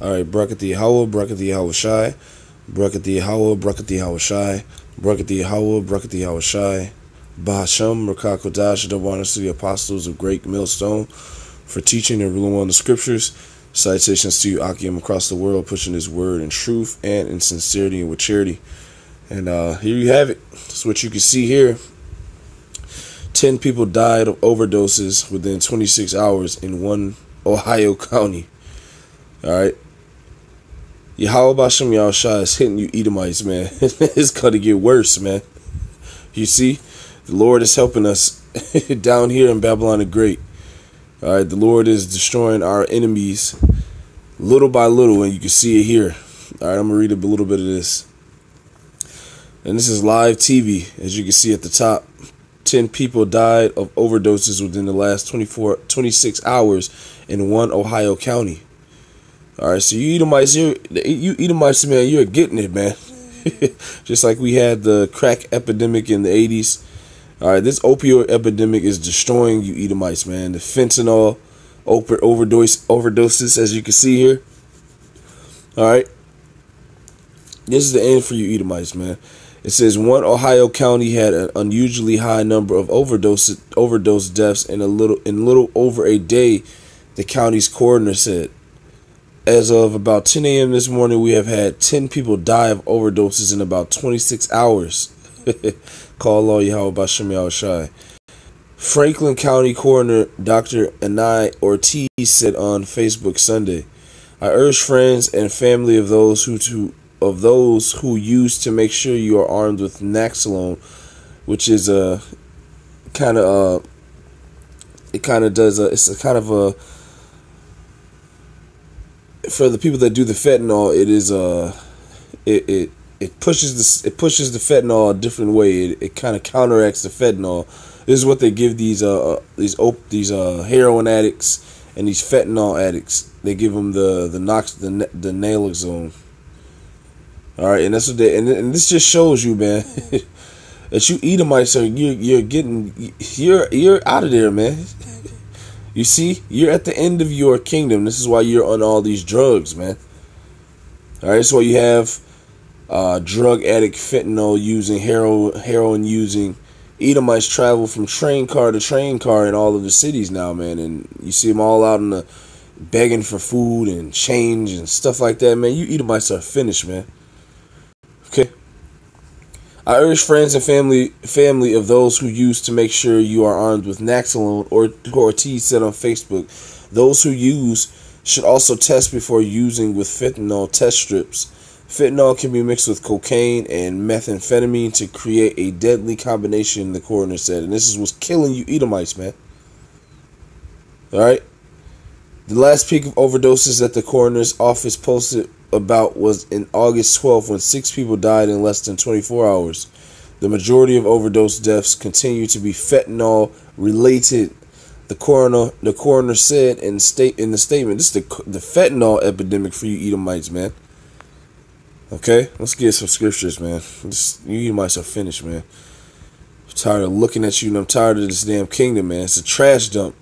All right, Yahweh, Bracket the Yahweh Shai, Yahweh, Bracket the Yahweh Shai, Yahweh, Bracket the Yahweh Shai, Bahasham, Rakah Kodash, double honors to the apostles of Great Millstone for teaching and ruling on the scriptures. Citations to you, Akim, across the world, pushing his word in truth and in sincerity and with charity. And uh, here you have it. That's what you can see here. 10 people died of overdoses within 26 hours in one Ohio county. All right. Yahweh Bashem Yahushua is hitting you Edomites, man. it's to get worse, man. You see, the Lord is helping us down here in Babylon the Great. All right, the Lord is destroying our enemies little by little, and you can see it here. All right, I'm to read a little bit of this. And this is live TV, as you can see at the top. 10 people died of overdoses within the last 24, 26 hours in one Ohio county. All right, so you Edomites, you you Edomites, man, you're getting it, man. Just like we had the crack epidemic in the '80s. All right, this opioid epidemic is destroying you Edomites, man. The fentanyl overdose overdoses, as you can see here. All right, this is the end for you Edomites, man. It says one Ohio county had an unusually high number of overdose overdose deaths in a little in little over a day. The county's coroner said. As of about 10 a.m. this morning, we have had 10 people die of overdoses in about 26 hours. Call Allah Yahweh Bashem Shai. Franklin County Coroner Dr. Anahi Ortiz said on Facebook Sunday, I urge friends and family of those who to of those who use to make sure you are armed with Naloxone, which is a kind of uh, it kind of does a it's a kind of a for the people that do the fentanyl, it is uh it it, it pushes this it pushes the fentanyl a different way. It, it kind of counteracts the fentanyl. This is what they give these uh, uh these op- these uh heroin addicts and these fentanyl addicts. They give them the the nox the the naloxone. All right, and that's what they and, and this just shows you, man, that you Edomites are you're you're getting you're you're out of there, man. You see, you're at the end of your kingdom. This is why you're on all these drugs, man. All right, so you have uh, drug addict fentanyl using heroin, heroin using. Edomites travel from train car to train car in all of the cities now, man, and you see them all out in the begging for food and change and stuff like that, man. You Edomites are finished, man. I urge friends and family family of those who use to make sure you are armed with Naloxone or Ortiz said on Facebook. Those who use should also test before using with fentanyl test strips. Fentanyl can be mixed with cocaine and methamphetamine to create a deadly combination, the coroner said. And this is what's killing you Edomites, man. Alright? The last peak of overdoses that the coroner's office posted about was in August 12th when six people died in less than 24 hours. The majority of overdose deaths continue to be fentanyl related. The coroner, the coroner said in state in the statement, "This is the the fentanyl epidemic for you Edomites, man." Okay, let's get some scriptures, man. This, you Edomites are finished, man. I'm tired of looking at you, and I'm tired of this damn kingdom, man. It's a trash dump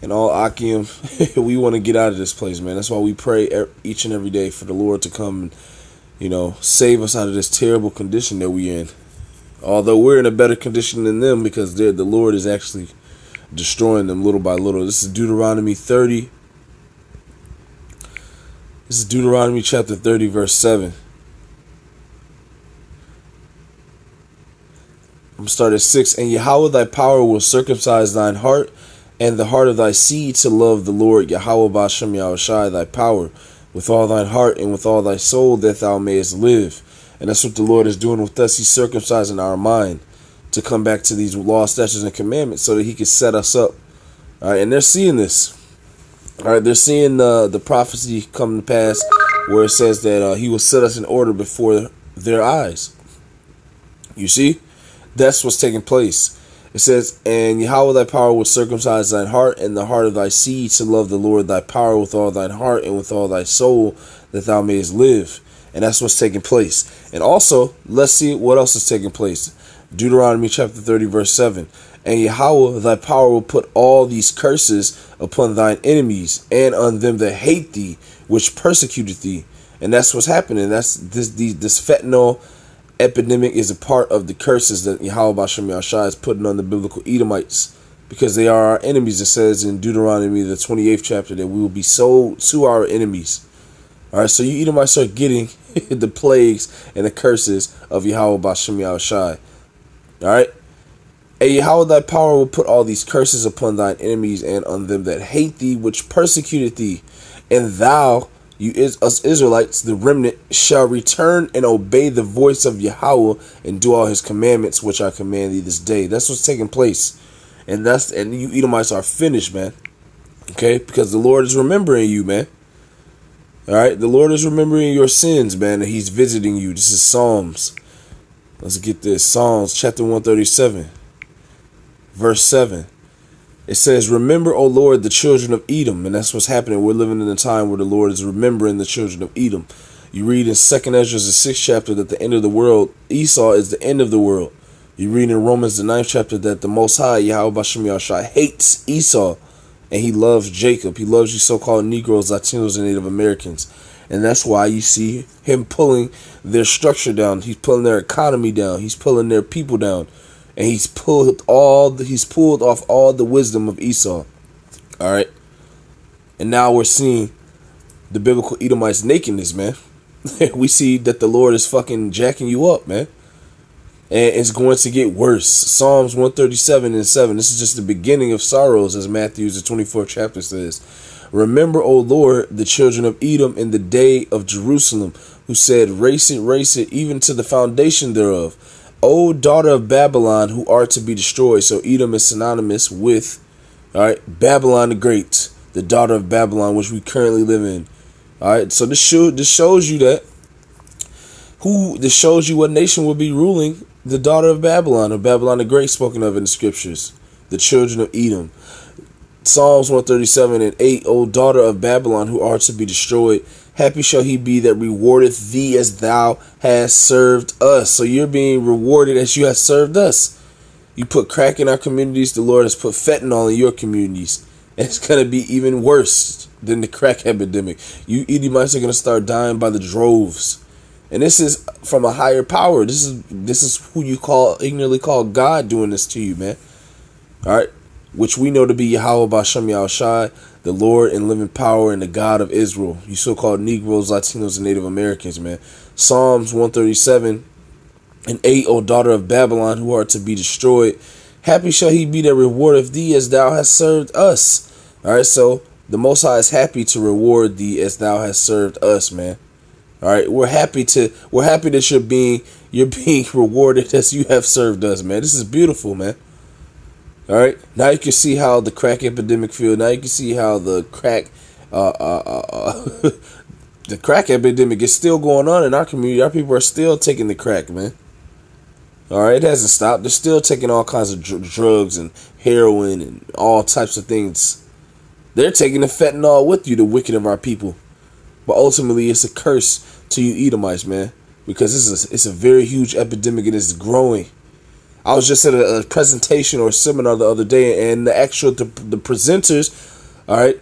and all Akim, we want to get out of this place, man. That's why we pray each and every day for the Lord to come and, you know, save us out of this terrible condition that we're in. Although we're in a better condition than them because the Lord is actually destroying them little by little. This is Deuteronomy 30. This is Deuteronomy chapter 30, verse 7. I'm starting at 6. And Yahweh thy power will circumcise thine heart and the heart of thy seed to love the Lord Yahweh Bashem Yahushai, thy power, with all thine heart and with all thy soul, that thou mayest live. And that's what the Lord is doing with us. He's circumcising our mind to come back to these law, statutes, and commandments so that he can set us up. All right, and they're seeing this. All right, they're seeing the the prophecy come to pass where it says that uh, he will set us in order before their eyes. You see, that's what's taking place. It says, And Yahweh thy power will circumcise thine heart and the heart of thy seed to love the Lord thy power with all thine heart and with all thy soul, that thou mayest live. And that's what's taking place. And also, let's see what else is taking place. Deuteronomy chapter 30, verse 7. And Yahweh thy power will put all these curses upon thine enemies and on them that hate thee, which persecuted thee. And that's what's happening. That's this this, this fentanyl epidemic is a part of the curses that Yahweh Yahshua is putting on the biblical Edomites because they are our enemies. It says in Deuteronomy, the 28th chapter, that we will be sold to our enemies. All right, so you Edomites are getting the plagues and the curses of Yahweh Bashem. All right. And Yahweh thy power will put all these curses upon thine enemies and on them that hate thee, which persecuted thee. And thou you is us Israelites, the remnant, shall return and obey the voice of Yahweh and do all his commandments which I command thee this day. That's what's taking place. And that's and you Edomites are finished, man. Okay? Because the Lord is remembering you, man. Alright? The Lord is remembering your sins, man, and He's visiting you. This is Psalms. Let's get this. Psalms chapter 137. Verse 7. It says, Remember, O Lord, the children of Edom. And that's what's happening. We're living in a time where the Lord is remembering the children of Edom. You read in 2nd Ezra, the 6th chapter, that the end of the world, Esau is the end of the world. You read in Romans, the 9th chapter, that the Most High, Yahweh Bashem Yahshua, hates Esau and he loves Jacob. He loves you so called Negroes, Latinos, and Native Americans. And that's why you see him pulling their structure down. He's pulling their economy down. He's pulling their people down and he's pulled all the, he's pulled off all the wisdom of Esau. All right, and now we're seeing the biblical Edomites nakedness, man. we see that the Lord is fucking jacking you up, man. And it's going to get worse. Psalms 137 and 7. This is just the beginning of sorrows, as Matthew's the 24th chapter says. Remember, O Lord, the children of Edom in the day of Jerusalem, who said, Race it, race it, even to the foundation thereof. O daughter of Babylon, who are to be destroyed. So Edom is synonymous with, all right, Babylon the Great, the daughter of Babylon, which we currently live in. All right, so this show this shows you that who this shows you what nation will be ruling the daughter of Babylon, or Babylon the Great, spoken of in the scriptures, the children of Edom. Psalms 137 and 8, O daughter of Babylon, who are to be destroyed, Happy shall he be that rewardeth thee as thou hast served us. So you're being rewarded as you have served us. You put crack in our communities, the Lord has put fentanyl in your communities. And it's going to be even worse than the crack epidemic. You Edomites are going to start dying by the droves. And this is from a higher power. This is this is who you call ignorantly call God doing this to you, man. All right, which we know to be Yahweh Bashem Yahushai, the Lord and living power and the God of Israel. You so called Negroes, Latinos, and Native Americans, man. Psalms 137 and 8, O daughter of Babylon, who are to be destroyed. Happy shall he be that rewardeth thee as thou hast served us. All right, so the Most High is happy to reward thee as thou hast served us, man. All right, we're happy to we're happy that you're being you're being rewarded as you have served us, man. This is beautiful, man. All right. Now you can see how the crack epidemic feel. Now you can see how the crack, uh, uh, uh, uh the crack epidemic is still going on in our community. Our people are still taking the crack, man. All right, it hasn't stopped. They're still taking all kinds of dr- drugs and heroin and all types of things. They're taking the fentanyl with you, the wicked of our people. But ultimately, it's a curse to you Edomites, man, because this is a, it's a very huge epidemic and it's growing. I was just at a, a presentation or a seminar the other day, and the actual the, the presenters, all right,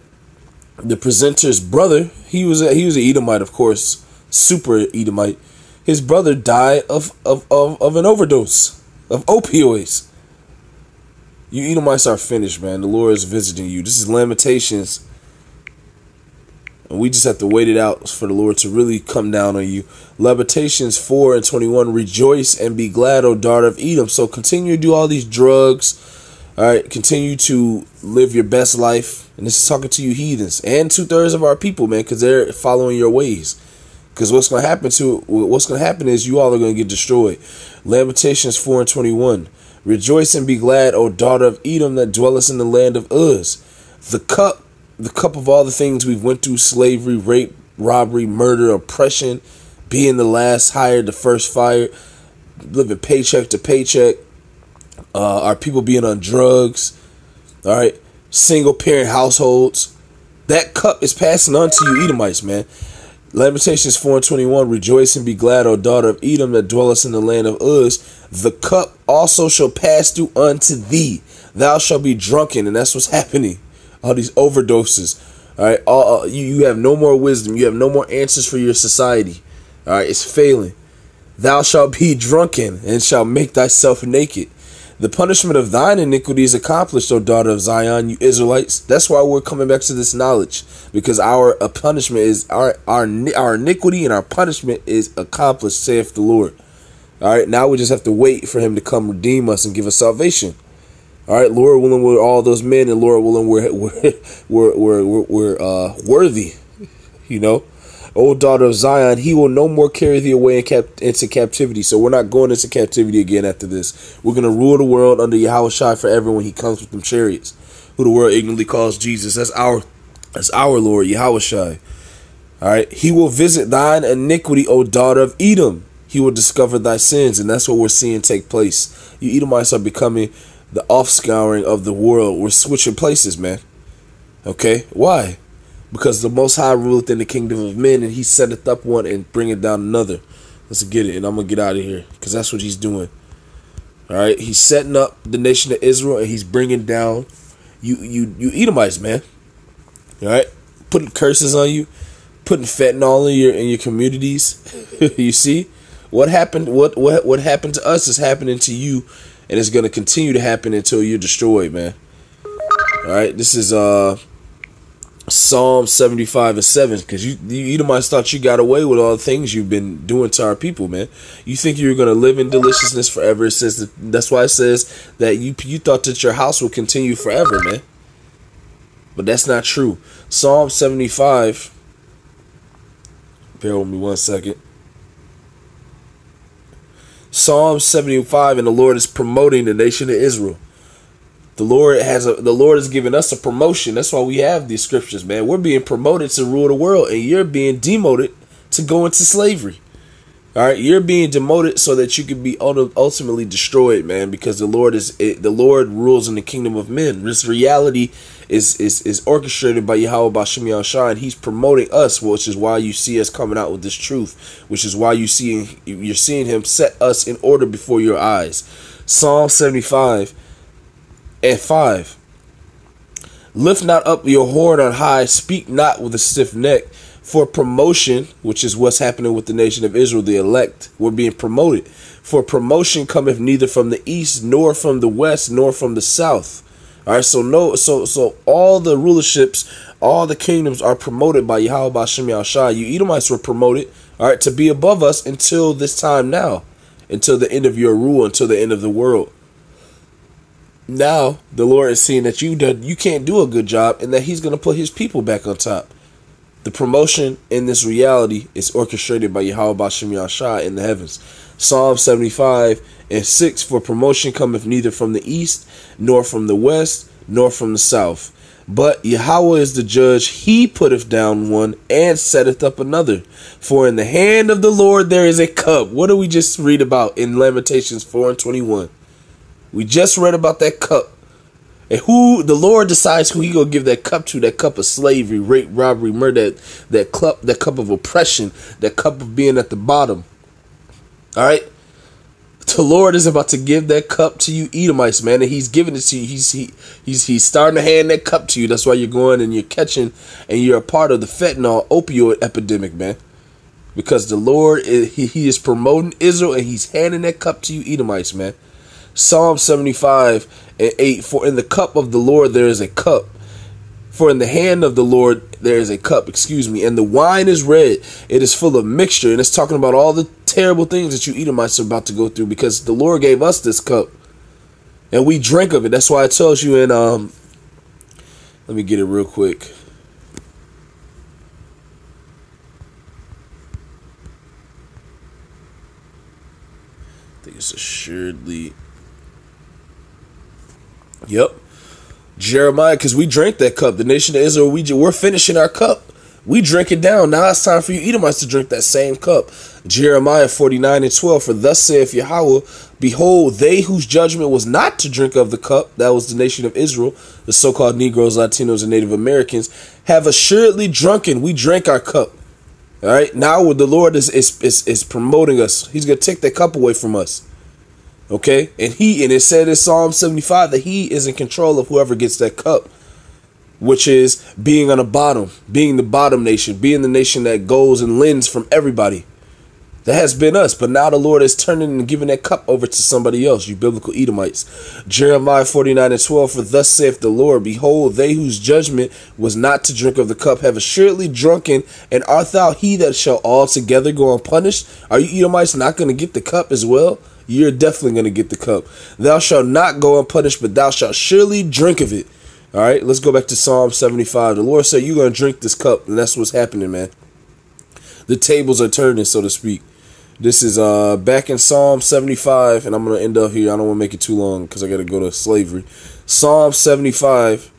the presenter's brother, he was a, he was an Edomite, of course, super Edomite. His brother died of of, of, of an overdose of opioids. You Edomites are finished, man. The Lord is visiting you. This is Lamentations and we just have to wait it out for the Lord to really come down on you. Lamentations 4 and 21 Rejoice and be glad, O daughter of Edom. So continue to do all these drugs. All right, continue to live your best life. And this is talking to you heathens and two thirds of our people, man, because they're following your ways. Because what's going to happen to what's going to happen is you all are going to get destroyed. Lamentations 4 and 21 Rejoice and be glad, O daughter of Edom that dwellest in the land of Uz. The cup the cup of all the things we've went through slavery rape robbery murder oppression being the last hired the first fired living paycheck to paycheck uh, our people being on drugs all right single parent households that cup is passing on to you edomites man lamentations 4 and 21 rejoice and be glad o daughter of edom that dwellest in the land of uz the cup also shall pass through unto thee. Thou shalt be drunken, and that's what's happening. All these overdoses. All right, all, you, you have no more wisdom. You have no more answers for your society. All right, it's failing. Thou shalt be drunken and shalt make thyself naked. The punishment of thine iniquity is accomplished, O daughter of Zion, you Israelites. That's why we're coming back to this knowledge, because our uh, punishment is our our our iniquity and our punishment is accomplished, saith the Lord. All right, now we just have to wait for Him to come redeem us and give us salvation. All right, Lord willing, we're all those men, and Lord willing, we're we're we're we're, we're, uh, worthy. You know. O daughter of Zion, he will no more carry thee away in cap- into captivity. So we're not going into captivity again after this. We're to rule the world under Yahweh Shai forever when he comes with them chariots, who the world ignorantly calls Jesus. That's our, that's our Lord, Yahweh Shai. All right. He will visit thine iniquity, O daughter of Edom. He will discover thy sins. And that's what we're seeing take place. You Edomites are becoming the offscouring of the world. We're switching places, man. Okay? Why? because the Most High ruleth in the kingdom of men, and He setteth up one and bringeth down another. Let's get it, and I'm gonna get out of here because that's what He's doing. All right, He's setting up the nation of Israel, and He's bringing down you, you, you Edomites, man. All right, putting curses on you, putting fentanyl in your in your communities. you see what happened? What what what happened to us is happening to you, and it's gonna continue to happen until you're destroyed, man. All right, this is uh Psalm 75 and 7 because you, you Edomites thought you got away with all the things you've been doing to our people, man. You think you're going to live in deliciousness forever. It says that, that's why it says that you you thought that your house will continue forever, man. But that's not true. Psalm 75. Bear with me one second. Psalm 75, and the Lord is promoting the nation of Israel. The Lord has a the Lord has given us a promotion. That's why we have these scriptures, man. We're being promoted to rule the world, and you're being demoted to go into slavery. All right, you're being demoted so that you can be ultimately destroyed, man. Because the Lord is the Lord rules in the kingdom of men. This reality is is is orchestrated by Yahweh Bashem Yahushua, and He's promoting us, which is why you see us coming out with this truth. Which is why you see you're seeing Him set us in order before your eyes. Psalm seventy five and 5. Lift not up your horn on high, speak not with a stiff neck. For promotion, which is what's happening with the nation of Israel, the elect, we're being promoted. For promotion cometh neither from the east, nor from the west, nor from the south. All right, so no, so so all the rulerships, all the kingdoms are promoted by Yahweh Bashem Shai. You Edomites were promoted, all right, to be above us until this time now, until the end of your rule, until the end of the world now the Lord is seeing that you done, you can't do a good job and that he's going to put his people back on top. The promotion in this reality is orchestrated by Yahweh Bashem Yashai in the heavens. Psalm 75 and 6 For promotion cometh neither from the east, nor from the west, nor from the south. But Yahweh is the judge, he putteth down one and setteth up another. For in the hand of the Lord there is a cup. What do we just read about in Lamentations 4 and 21? We just read about that cup. And who the Lord decides who he gonna give that cup to, that cup of slavery, rape, robbery, murder, that, that cup, that cup of oppression, that cup of being at the bottom. Alright? The Lord is about to give that cup to you, Edomites, man, and He's giving it to you. He's he, he's he's starting to hand that cup to you. That's why you're going and you're catching, and you're a part of the fentanyl opioid epidemic, man. Because the Lord he, he is promoting Israel, and He's handing that cup to you, Edomites, man. Psalm 75 and 8 For in the cup of the Lord there is a cup. For in the hand of the Lord there is a cup, excuse me, and the wine is red. It is full of mixture, and it's talking about all the terrible things that you Edomites are about to go through because the Lord gave us this cup. And we drink of it. That's why it tells you in um let me get it real quick. I think it's assuredly Yep. Jeremiah, because we drank that cup. The nation of Israel, we, we're finishing our cup. We drink it down. Now it's time for you Edomites to drink that same cup. Jeremiah 49 and 12. For thus saith Yahweh, Behold, they whose judgment was not to drink of the cup, that was the nation of Israel, the so called Negroes, Latinos, and Native Americans, have assuredly drunken. We drank our cup. All right. Now the Lord is, is, is, is promoting us. He's going to take that cup away from us. Okay? And he and it said in Psalm 75 that he is in control of whoever gets that cup. Which is being on the bottom, being the bottom nation, being the nation that goes and lends from everybody. That has been us, but now the Lord is turning and giving that cup over to somebody else, you biblical Edomites. Jeremiah 49 and 12, For thus saith the Lord, Behold, they whose judgment was not to drink of the cup have assuredly drunken, and art thou he that shall altogether go unpunished? Are you Edomites not going to get the cup as well? You're definitely going to get the cup. Thou shalt not go unpunished, but thou shalt surely drink of it. All right, let's go back to Psalm 75. The Lord said, You're going to drink this cup, and that's what's happening, man. The tables are turning, so to speak. This is uh back in Psalm 75, and I'm gonna end up here. I don't want to make it too long because I gotta go to slavery. Psalm 75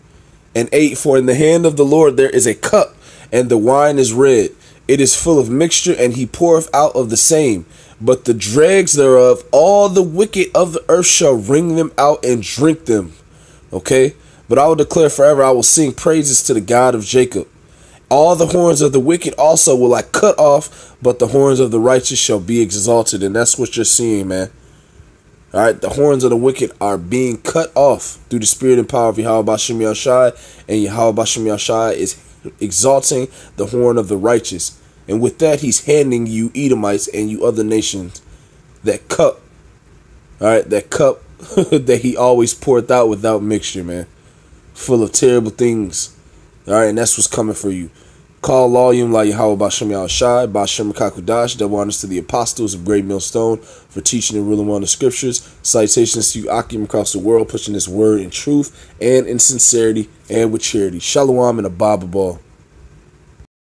and 8 For in the hand of the Lord there is a cup, and the wine is red. It is full of mixture, and he poureth out of the same. But the dregs thereof, all the wicked of the earth shall wring them out and drink them. Okay? But I will declare forever, I will sing praises to the God of Jacob. All the horns of the wicked also will I cut off, but the horns of the righteous shall be exalted. And that's what you're seeing, man. All right, the horns of the wicked are being cut off through the spirit and power of Yahweh Bashem and Yahweh Bashem is exalting the horn of the righteous. And with that, he's handing you Edomites and you other nations that cup. All right, that cup that he always poured out without mixture, man. Full of terrible things. All right, and that's what's coming for you. Call volume La Yahweh Bashem Shai, Bashem Kakudash, double honors to the apostles of Great Millstone for teaching and ruling on the scriptures. Citations to you, Akim across the world, pushing this word in truth and in sincerity and with charity. Shalom and a Bible ball.